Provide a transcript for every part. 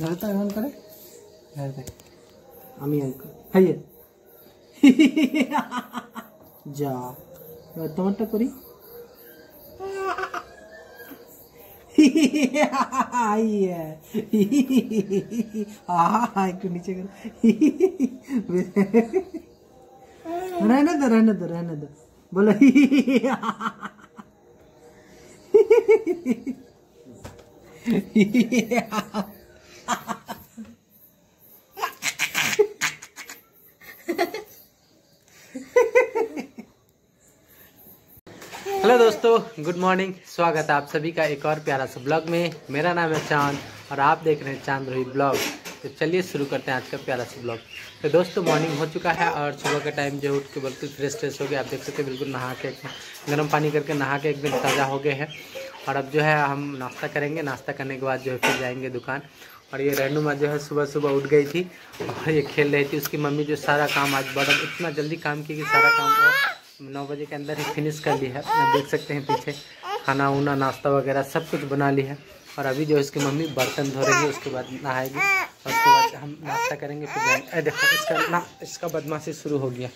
ধরে তো এমন করে ধরে দেখ আমি এই কর হাইয়ে যা এবার তোমারটা করি আইয়ে আহা একটু নিচে করে रहने दो रहने दो रहने दो बोलो हेलो दोस्तों गुड मॉर्निंग स्वागत है आप सभी का एक और प्यारा सा ब्लॉग में। मेरा नाम है चाँद और आप देख रहे हैं चाँद रोही ब्लॉग तो चलिए शुरू करते हैं आज का प्यारा सा ब्लॉग तो दोस्तों मॉर्निंग हो चुका है और सुबह का टाइम जो उठ के बिल्कुल फ्रेश फ्रेश हो गया। आप देख सकते हैं बिल्कुल नहा के, गर्म पानी करके नहा के एकदम ताज़ा हो गए हैं। और अब जो है हम नाश्ता करेंगे। नाश्ता करने के बाद जो है फिर जाएँगे दुकान। और ये रेणुमा जो है सुबह सुबह उठ गई थी और ये खेल रही थी। उसकी मम्मी जो सारा काम आज, बड़ा इतना जल्दी काम की कि सारा काम नौ बजे के अंदर ही फिनिश कर ली है। आप देख सकते हैं पीछे खाना उना नाश्ता वगैरह सब कुछ बना ली है। और अभी जो उसकी मम्मी बर्तन धो रही है उसके बाद नहाएगी। और उसके बाद हम नाश्ता करेंगे फिर अरे देखो इसका ना इसका बदमाशी शुरू हो गया।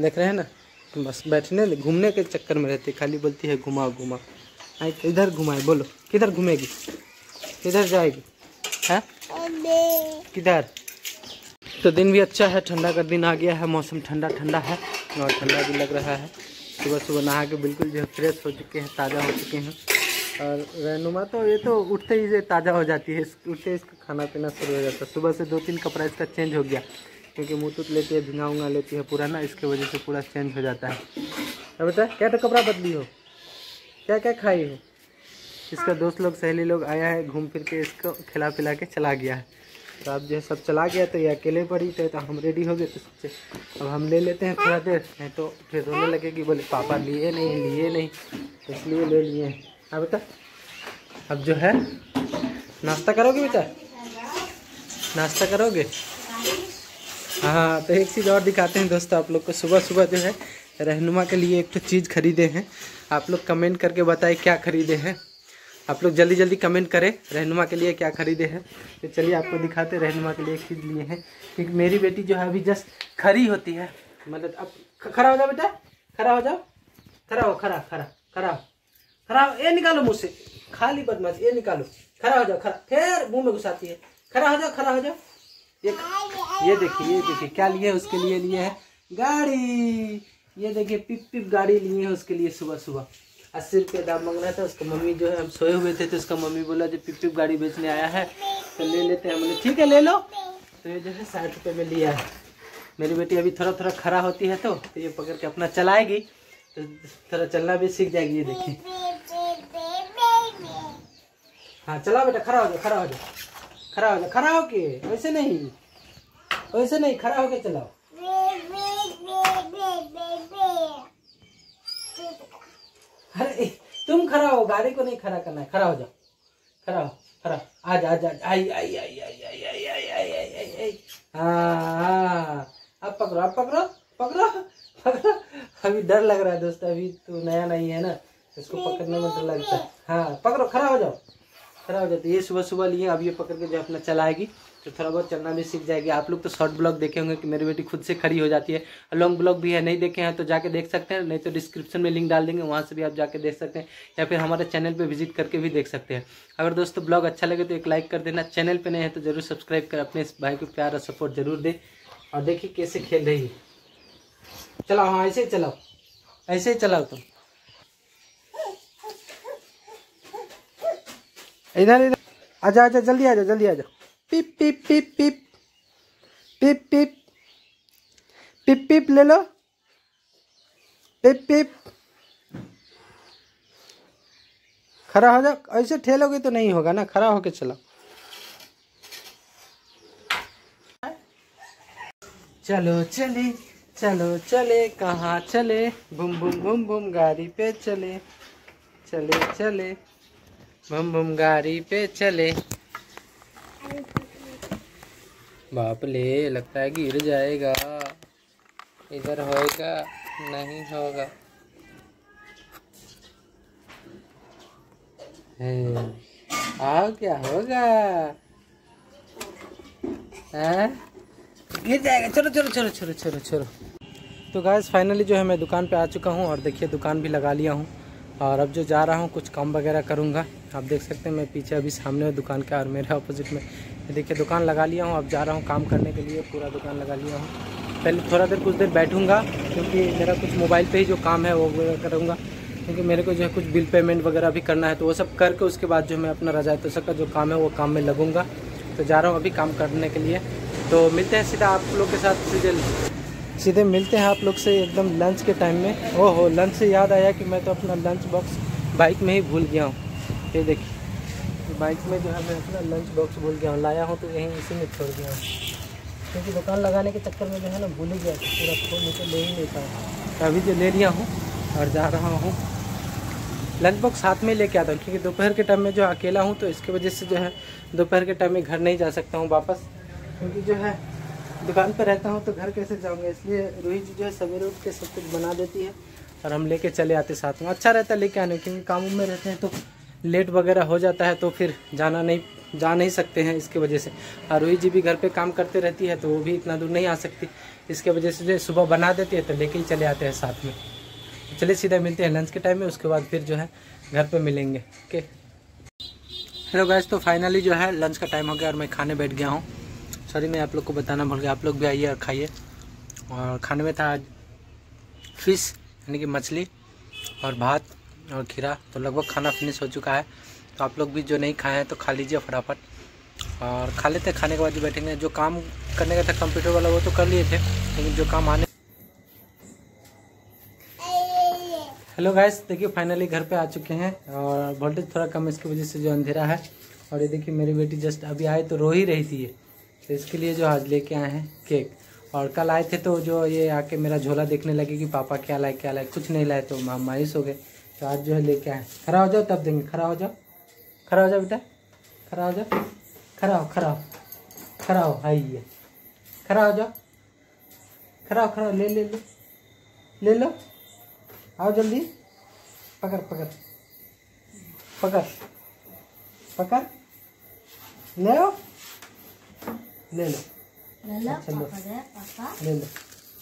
देख रहे हैं ना? बस बैठने घूमने के चक्कर में रहती खाली बोलती है घुमाओ घुमाओ। इधर घुमाए बोलो। किधर घूमेगी? किधर जाएगी? है? किधर? तो दिन भी अच्छा है ठंडा का दिन आ गया है मौसम ठंडा ठंडा है। और ठंडा भी लग रहा है। सुबह सुबह नहा के बिल्कुल जो है फ्रेश हो चुके हैं, ताज़ा हो चुके हैं। और रहनुमा तो ये तो उठते ही से ताज़ा हो जाती है उठते ही इसका खाना पीना शुरू हो जाता है। सुबह से दो तीन कपड़ा इसका चेंज हो गया, क्योंकि मुँह तूत लेती है भिंगा उंगा लेती है पूरा ना, इसके वजह से पूरा चेंज हो जाता है। अब बेटा क्या तो कपड़ा बदली हो? क्या क्या खाई हो? इसका दोस्त लोग, सहेली लोग आया है, घूम फिर के इसको खिला पिला के चला गया है। तो अब जो है सब चला गया तो ये अकेले पर ही थे तो हम रेडी हो गए तो सोचे, अब हम ले लेते हैं थोड़ा देर, नहीं तो फिर रोने लगे कि बोले, पापा, लिए नहीं लिए नहीं। तो इसलिए ले लिए। हाँ बेटा, अब जो है, नाश्ता करोगे बेटा? नाश्ता करोगे? हाँ तो एक चीज़ और दिखाते हैं दोस्तों, आप लोग को सुबह सुबह जो है, रहनुमा के लिए एक तो चीज़ खरीदे हैं। आप लोग कमेंट करके बताएँ क्या खरीदे हैं। आप लोग जल्दी जल्दी कमेंट करें। रहनुमा के लिए क्या खरीदे हैं? तो चलिए आपको दिखाते रहनुमा के लिए चीज़ लिए हैं। क्योंकि मेरी बेटी जो है अभी जस्ट खड़ी होती है। मतलब अब खड़ा हो जाओ बेटा। खड़ा हो जाओ। खड़ा हो खड़ा खड़ा खड़ा हो। खड़ा हो, ये निकालो मुँह से। खाली बदमाश, ये निकालो। खड़ा हो जाओ खड़ा फिर मुँह में घुसाती है। खड़ा हो जाओ खड़ा हो जाओ। ये ये देखिए ये देखिए, क्या लिए उसके लिए लिए है? गाड़ी। ये देखिए, पिप पिप गाड़ी लिए है उसके लिए सुबह सुबह अस्सी रुपये दाम मांग रहा था उसका मम्मी जो है हम सोए हुए थे तो उसका मम्मी बोला जो पिप पिप गाड़ी बेचने आया है तो ले लेते हैं। हमने ठीक है ले लो। तो ये जो है साठ रुपये में लिया है। मेरी बेटी अभी थोड़ा थोड़ा खड़ा होती है तो, तो ये पकड़ के अपना चलाएगी। तो थोड़ा चलना भी सीख जाएगी ये देखिए। हाँ चलाओ बेटा खड़ा हो जाओ खड़ा हो जाओ खड़ा हो जाओ खड़ा होके वैसे नहीं वैसे नहीं खड़ा होके चलाओ। तुम खड़ा हो, गाड़ी को नहीं खड़ा करना है। खड़ा हो जाओ। खड़ा हो, खड़ा आज आज आज आई आई आई आई आई आई आई आई आई आई आई हाँ। अब पकड़ो अब पकड़ो पकड़ो पकड़ो। अभी डर लग रहा है दोस्त, अभी तो नया नहीं है ना। इसको पकड़ने में डर लगता है। हाँ पकड़ो, खड़ा हो जाओ। खड़ा हो जाता है। ये सुबह सुबह लिए, अब ये पकड़ के जो अपना चलाएगी तो थोड़ा बहुत चलना भी सीख जाएगी। आप लोग तो शॉर्ट ब्लॉग देखे होंगे कि मेरी बेटी खुद से खड़ी हो जाती है। लॉन्ग ब्लॉग भी है, नहीं देखे हैं तो जाके देख सकते हैं, नहीं तो डिस्क्रिप्शन में लिंक डाल देंगे, वहाँ से भी आप जाके देख सकते हैं, या फिर हमारे चैनल पर विज़िट करके भी देख सकते हैं। अगर दोस्तों ब्लॉग अच्छा लगे तो एक लाइक कर देना, चैनल पर नहीं है तो ज़रूर सब्सक्राइब कर, अपने भाई को प्यार और सपोर्ट ज़रूर दे। और देखिए कैसे खेल रही है। चलाओ हाँ ऐसे ही चलाओ, ऐसे ही चलाओ तुम। इधर इधर। आजा आजा, जल्दी आजा जल्दी आजा। पिप पिप पिप पिप। पिप पिप। पिप पिप ले लो। पिप पिप। खड़ा हो जा। ऐसे ठेलोगे तो नहीं होगा ना। खड़ा होके चलो। चलो चले चलो चले। कहाँ चले? बुम बुम बुम बुम, गाड़ी पे चले। चले चले। बम बम गाड़ी पे चले। बाप ले, लगता है गिर जाएगा। इधर होएगा, नहीं होगा। आओ क्या होगा। हैं? गिर जाएगा। चलो चलो चलो चलो चलो चलो। तो गैस फाइनली जो है मैं दुकान पे आ चुका हूँ और देखिए दुकान भी लगा लिया हूँ। और अब जो जा रहा हूँ, कुछ काम वगैरह करूँगा। आप देख सकते हैं, मैं पीछे अभी सामने हूँ दुकान के और मेरे अपोजिट में। देखिए, दुकान लगा लिया हूँ। अब जा रहा हूँ काम करने के लिए, पूरा दुकान लगा लिया हूँ। पहले थोड़ा देर कुछ देर बैठूँगा, क्योंकि मेरा कुछ मोबाइल पे ही जो काम है, वो वगैरह करूँगा। क्योंकि मेरे को जो है कुछ बिल पेमेंट वगैरह भी करना है तो वो सब करके उसके बाद जो मैं अपना रजा तो का जो काम है, वो काम में लगूँगा। तो जा रहा हूँ अभी काम करने के लिए। तो मिलते हैं सीधा आप लोग के साथ सीधे। सीधे मिलते हैं आप लोग से एकदम लंच के टाइम में। ओहो लंच से याद आया कि मैं तो अपना लंच बॉक्स बाइक में ही भूल गया हूँ। ये देखिए बाइक में जो है मैं अपना लंच बॉक्स भूल गया हूँ। लाया हूँ तो यहीं इसी में छोड़ गया हूँ। क्योंकि दुकान लगाने के चक्कर में जो है ना भूल ही गया पूरा फ़ोन मुझे ले ही नहीं पाया। तो अभी जो ले लिया हूँ और जा रहा हूँ। लंच बॉक्स साथ में लेके आता हूँ, क्योंकि दोपहर के टाइम में जो अकेला हूँ तो इसके वजह से जो है दोपहर के टाइम में घर नहीं जा सकता हूँ वापस। क्योंकि जो है दुकान पर रहता हूँ तो घर कैसे जाऊँगा? इसलिए रूही जी जो है सवेरे उठ के सब कुछ बना देती है और हम लेके चले आते साथ में। अच्छा रहता है लेके आने क्योंकि काम में रहते हैं तो लेट वगैरह हो जाता है तो फिर जाना नहीं, जा नहीं सकते हैं इसके वजह से। और रूही जी भी घर पे काम करते रहती है तो वो भी इतना दूर नहीं आ सकती। इसके वजह से जो सुबह बना देती है तो लेके ही चले आते हैं साथ में। चलिए सीधा मिलते हैं लंच के टाइम में, उसके बाद फिर जो है घर पे मिलेंगे। ओके। हेलो गैस तो फाइनली जो है लंच का टाइम हो गया और मैं खाने बैठ गया हूँ। सॉरी, मैं आप लोग को बताना भूल गया। आप लोग भी आइए और खाइए। और खाने में था आज फ़िश, यानी कि मछली और भात और खीरा। तो लगभग खाना फिनिश हो चुका है। तो आप लोग भी जो नहीं खाए हैं तो खा लीजिए फटाफट। और खा लेते हैं, खाने के बाद जो बैठेंगे, जो काम करने का था कंप्यूटर वाला, वो तो कर लिए थे, लेकिन जो काम आने हेलो गाइस देखिए फाइनली घर पे आ चुके हैं और वोल्टेज थोड़ा कम इसकी वजह से जो अंधेरा है। और ये देखिए, मेरी बेटी जस्ट अभी आए तो रो ही रही थी ये। तो इसके लिए जो आज लेके आए हैं केक। और कल आए थे तो जो ये आके मेरा झोला देखने लगे कि पापा क्या लाए क्या लाए, कुछ नहीं लाए तो मायूस हो गए। तो आज जो है लेके आए खड़ा हो जाओ तब देंगे। खड़ा हो जाओ। खड़ा हो जाओ बेटा। खड़ा हो जाओ। खड़ा हो खड़ा हो। खड़ा हो आइए खड़ा हो जाओ। खड़ा हो खड़ा ले ले, लो। ले लो। आओ जल्दी। पकड़ पकड़। पकड़। पकड़। ले लो ले लो लो। पापा दे पापा ले लो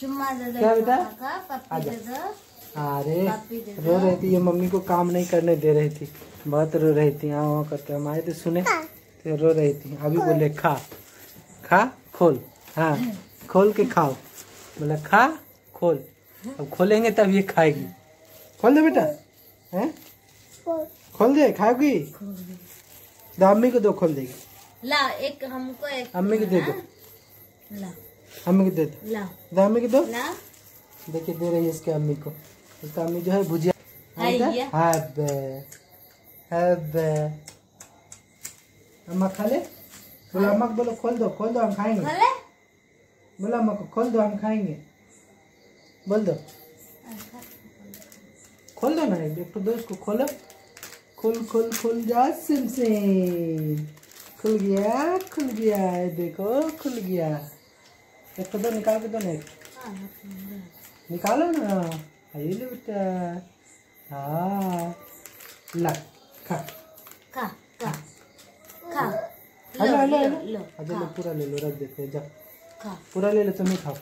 चुम्मा दे दो क्या बेटा? पापा। दे दो अरे। रो रही थी ये मम्मी को काम नहीं करने दे रही थी बहुत रो रही थी हाँ हाँ करके हम आए थे सुने तो रो रही थी अभी बोले खा खा खोल हाँ खोल के खाओ बोला खा खोल अब खोलेंगे तब ये खाएगी खोल दे बेटा हैं खोल दे खाओगी दो अम्मी को दो खोल देगी ला एक हमको एक अम्मी को दे दो ला। अम्मी को दे? दो ला दो अम्मी को दो? ला। देखिए दे रही है इसके अम्मी को। इसका अम्मी जो है भुजिया। अम्मा खा ले। बोलो अम्मा को बोलो खोल दो खोल दो हम खाएँगे। बोलो अम्मा को खोल दो हम खाएँगे। बोल दो। खोल दो ना एक तो दो इसको खोलो। खुल खुल खुल जा सिम सिम। खुल गया खुल गया ये देखो खुल गया एक तो दो निकाल के दो ना निकालो ना आइए ले बेटा हाँ ला खा खा खा खा हेलो हेलो लो, हेलो लो, लो पूरा ले लो रख देते हैं जा पूरा ले लो तुम्हें खाओ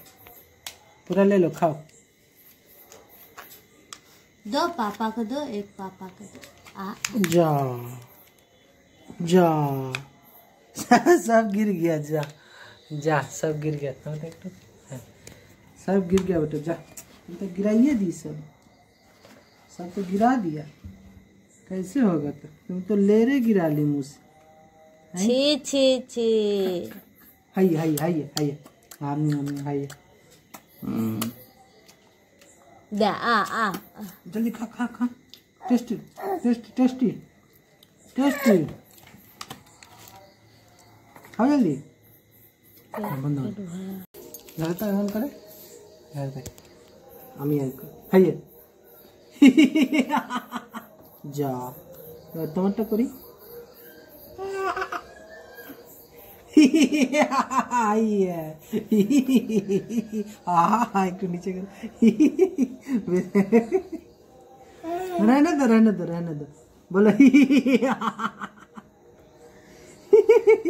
पूरा ले लो खाओ दो पापा को दो एक पापा को दो आ जा जा सब गिर गया जा। जा सब गिर गया। तो देख तो। हाँ। सब गिर गया बेटा जा। तुम तो गिराइए दी सब। सब तो गिरा दिया। कैसे होगा तो? तुम तो लेरे गिरा ली मुँह से छी छी छी। हाइए हाइए हाइए हाइए। आमी आमी हाइए। दे आ आ आ। जल्दी खा खा खा। Tasty tasty tasty. टेस्टी। खाओ जल्दी बंद हो लगता है बंद करे लगता है আমি আইকো হাইয়ে যা এবার তোমারটা করি আইয়ে আহা একটু নিচে করে रहने दो रहने दो रहने दो बोलो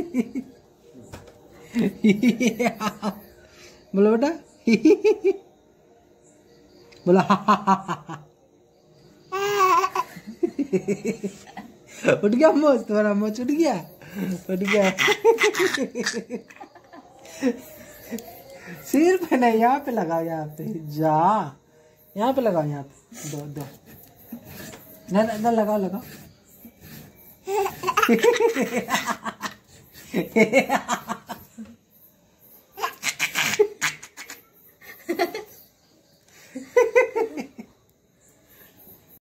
बोलो बेटा। बोला। उठ गया मोच, तुम्हारा मोच उठ गया। उठ गया। सिर पे नहीं, यहाँ पे लगाओ, यहाँ पे। जा। यहाँ पे लगाओ, यहाँ पे। दो दो। ना ना लगाओ लगाओ। yeah.